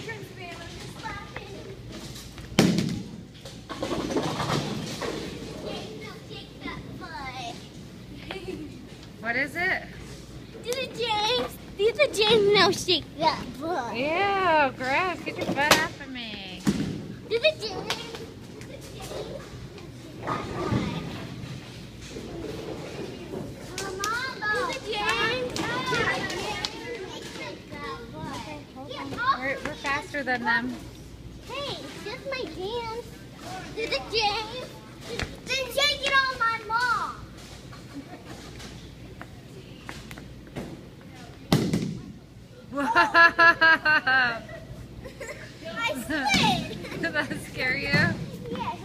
What is it? Do the James. Do the James, no, shake that foot. Yeah, grass. Get your butt faster than them. Hey, just my. Did the? Then take it on my mom. I slid. Did that scare you? Yes.